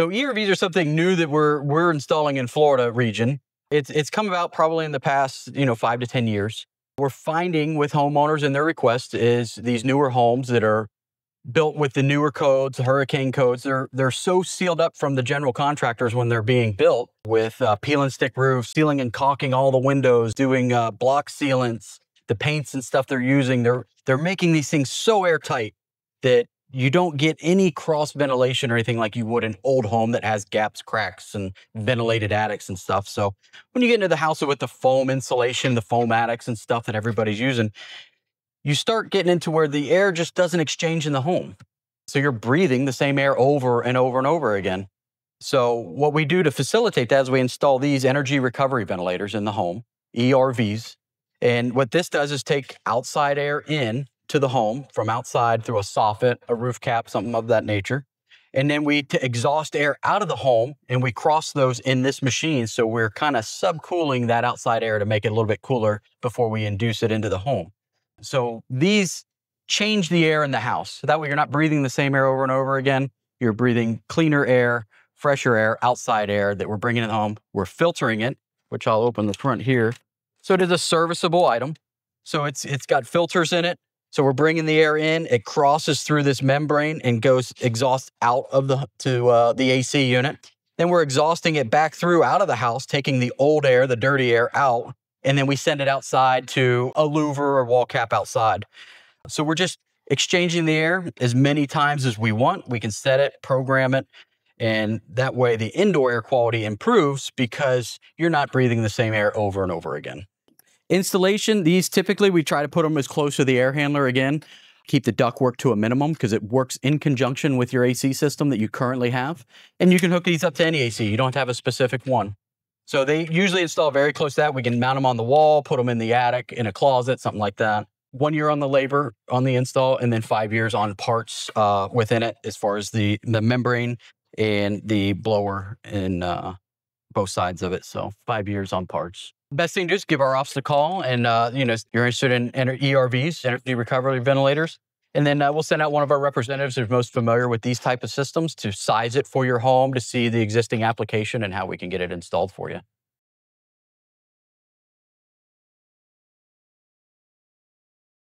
So ERVs are something new that we're we're installing in Florida region. It's it's come about probably in the past, you know, five to ten years. We're finding with homeowners and their requests is these newer homes that are built with the newer codes, hurricane codes. They're they're so sealed up from the general contractors when they're being built with uh, peel and stick roofs, sealing and caulking all the windows, doing uh, block sealants, the paints and stuff they're using. They're they're making these things so airtight that you don't get any cross ventilation or anything like you would an old home that has gaps, cracks, and ventilated attics and stuff. So when you get into the house with the foam insulation, the foam attics and stuff that everybody's using, you start getting into where the air just doesn't exchange in the home. So you're breathing the same air over and over and over again. So what we do to facilitate that is we install these energy recovery ventilators in the home, ERVs. And what this does is take outside air in to the home from outside through a soffit, a roof cap, something of that nature. And then we t- exhaust air out of the home and we cross those in this machine. So we're kind of subcooling that outside air to make it a little bit cooler before we induce it into the home. So these change the air in the house. So that way you're not breathing the same air over and over again. You're breathing cleaner air, fresher air, outside air that we're bringing in the home. We're filtering it, which I'll open the front here. So it is a serviceable item. So it's it's got filters in it. So we're bringing the air in. It crosses through this membrane and goes exhaust out of the to uh, the AC unit. Then we're exhausting it back through out of the house, taking the old air, the dirty air out, and then we send it outside to a louver or wall cap outside. So we're just exchanging the air as many times as we want. We can set it, program it, and that way the indoor air quality improves because you're not breathing the same air over and over again. Installation, these typically we try to put them as close to the air handler again. Keep the ductwork to a minimum because it works in conjunction with your AC system that you currently have. And you can hook these up to any AC. You don't have to have a specific one. So they usually install very close to that. We can mount them on the wall, put them in the attic, in a closet, something like that. One year on the labor on the install, and then five years on parts uh, within it, as far as the the membrane and the blower and uh, both sides of it. So five years on parts. Best thing to do is give our office a call, and uh, you know you're interested in ERVs, energy recovery ventilators. And then uh, we'll send out one of our representatives who's most familiar with these type of systems to size it for your home to see the existing application and how we can get it installed for you.